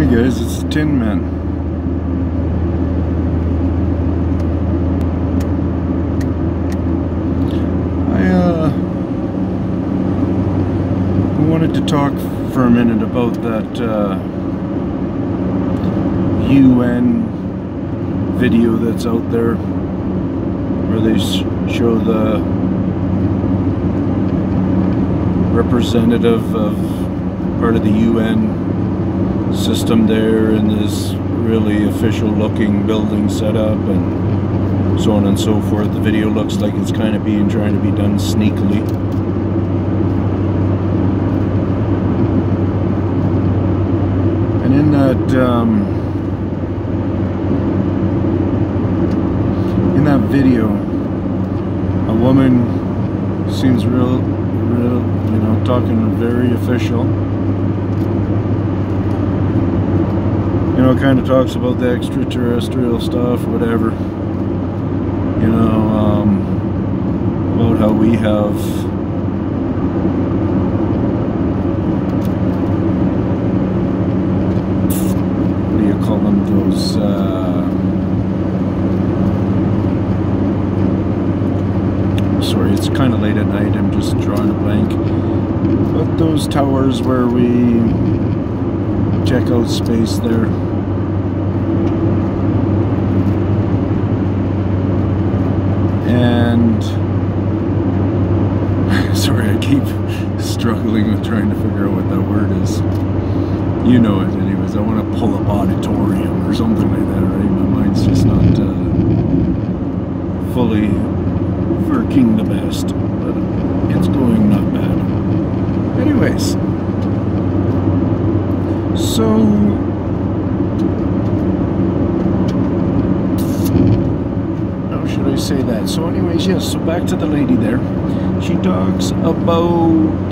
Hey guys, it's the Tin Man. I uh wanted to talk for a minute about that uh, UN video that's out there where they show the representative of part of the UN system there in this really official looking building setup and so on and so forth. The video looks like it's kind of being trying to be done sneakily. And in that um, in that video, a woman seems real, real, you know, talking very official. You know, kind of talks about the extraterrestrial stuff, whatever. You know, um, about how we have what do you call them? Those. Uh, sorry, it's kind of late at night. I'm just drawing a blank. But those towers where we check out space there. And sorry, I keep struggling with trying to figure out what that word is. You know it, anyways. I want to pull up auditorium or something like that, right? My mind's just not uh, fully working the best, but it's going not bad. Anyways, so how should I say that? So, anyways, yes. So back to the lady there. She talks about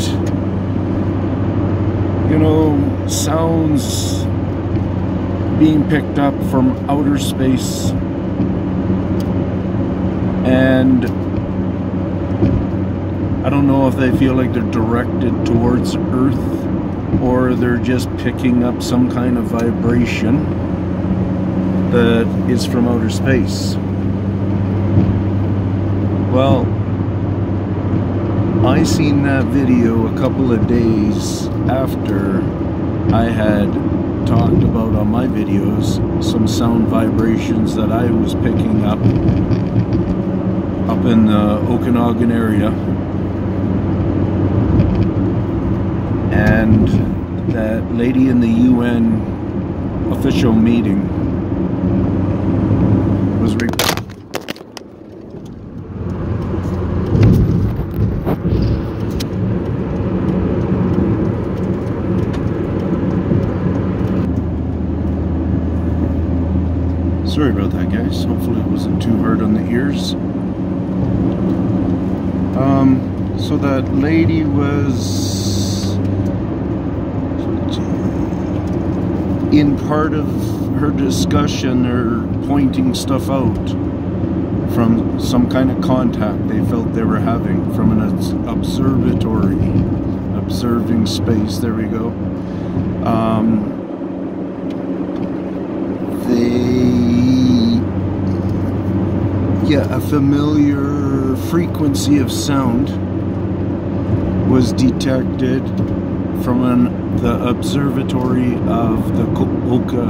you know sounds being picked up from outer space and I don't know if they feel like they're directed towards Earth or they're just picking up some kind of vibration that is from outer space. Well, I seen that video a couple of days after I had talked about on my videos some sound vibrations that I was picking up up in the Okanagan area. And that lady in the UN official meeting was re- Sorry about that, guys. Hopefully, it wasn't too hard on the ears. Um, so that lady was in part of her discussion or pointing stuff out from some kind of contact they felt they were having from an observatory, observing space. There we go. Um, they yeah a familiar frequency of sound was detected from an, the observatory of the Oka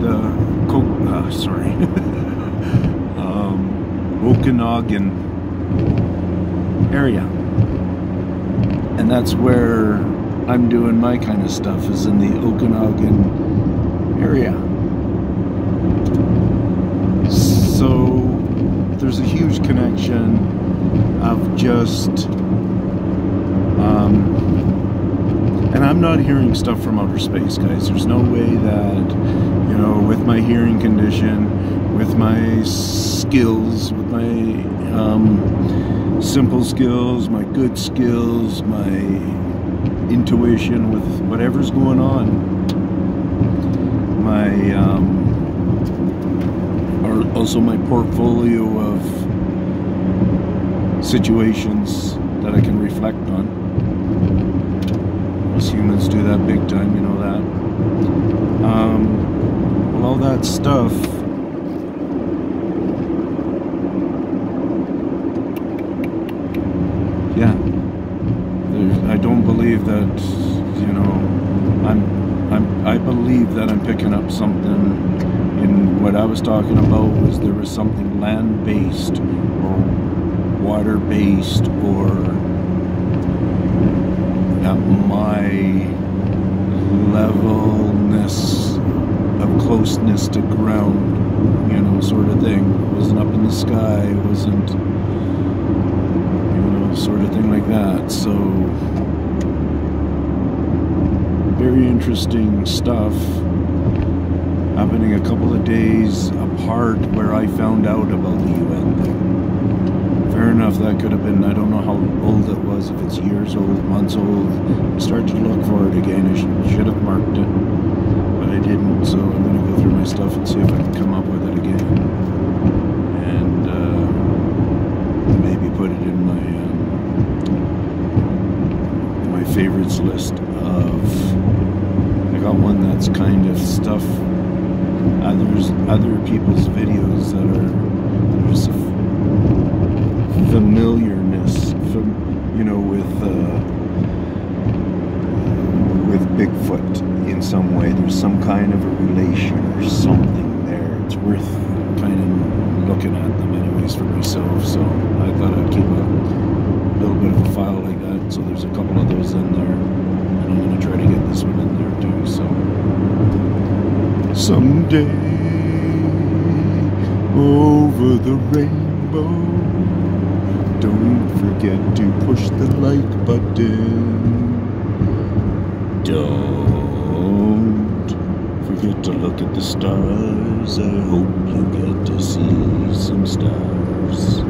the Ko- uh, sorry. Um, Okanagan area. And that's where I'm doing my kind of stuff is in the Okanagan area so there's a huge connection of just um, and I'm not hearing stuff from outer space guys. There's no way that you know with my hearing condition with my skills with my um, simple skills my good skills my intuition with whatever's going on my um, or also my portfolio of situations that I can reflect on. Us humans do that big time, you know that. Um, that stuff yeah There's, I don't believe that you know I'm I'm I believe that I'm picking up something in what I was talking about was there was something land based or water based or at my levelness of closeness to ground, you know, sort of thing. It wasn't up in the sky, it wasn't, you know, sort of thing like that. So, very interesting stuff happening a couple of days apart where I found out about the UN thing. Fair enough, that could have been, I don't know how old it was, if it's years old, months old. I started to look for it again. I should, have marked it, but I didn't, so I'm going to go through my stuff and see if I can come up with it again. And uh, maybe put it in my, um, my favorites list of I got one that's kind of stuff others other people's videos that are there's familiarness from you know with uh, with Bigfoot in some way. There's some kind of a relation or something there. It's worth kind of looking at them anyways for myself so I thought I'd keep a little bit of a file like that so there's a couple of those in there and I'm going to try to get this one in there too so someday over the rainbow. Don't forget to push the like button. Don't forget to look at the stars. I hope you get to see some stars.